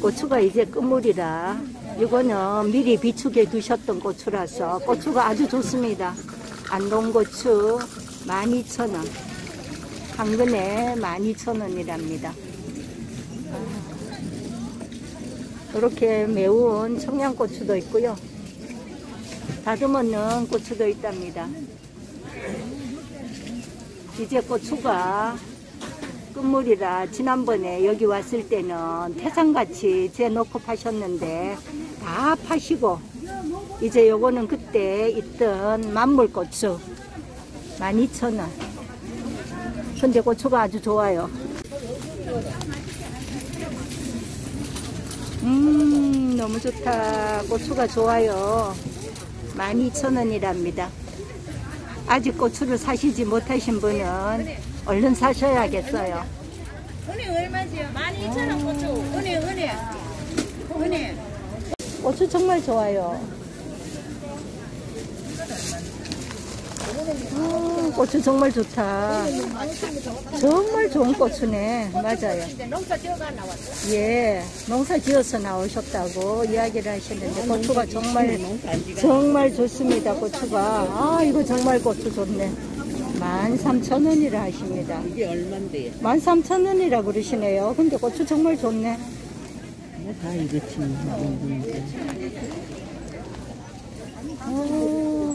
고추가 이제 끝물이라 이거는 미리 비축해 두셨던 고추라서 고추가 아주 좋습니다. 안동고추 12,000원. 한 근에 12,000원이랍니다. 이렇게 매운 청양고추도 있고요. 다듬어 넣은 고추도 있답니다. 이제 고추가 끝물이라 지난번에 여기 왔을 때는 태산같이 재놓고 파셨는데 다 파시고 이제 요거는 그때 있던 만물고추 12,000원. 근데 고추가 아주 좋아요. 음 너무 좋다. 고추가 좋아요. 12,000원이랍니다. 아직 고추를 사시지 못하신 분은 얼른 사셔야겠어요 은행 얼마지요? 12,000원 고추. 은행, 은행. 은행. 고추 정말 좋아요 음, 고추 정말 좋다 정말 좋은 고추네 맞아요. 예, 농사 지어서 나오셨다고 이야기를 하시는데 고추가 정말 정말 좋습니다. 고추가 아 이거 정말 고추 좋네. 13,000원이라 하십니다. 이게 얼만데요? 13,000원이라 그러시네요. 근데 고추 정말 좋네. 다 이렇지. 뭐. 어,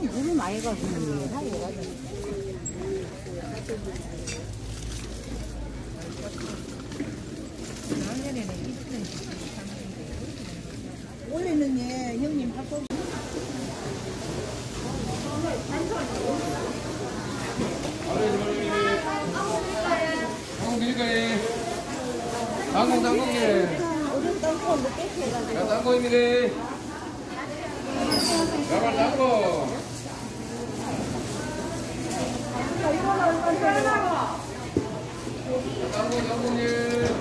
물을 많이 가시는 원래는 예, 형님 바꿔. 당공일까요? 당공 당공예. 자, 당공입니다. 야발 당공. 당공 당공예.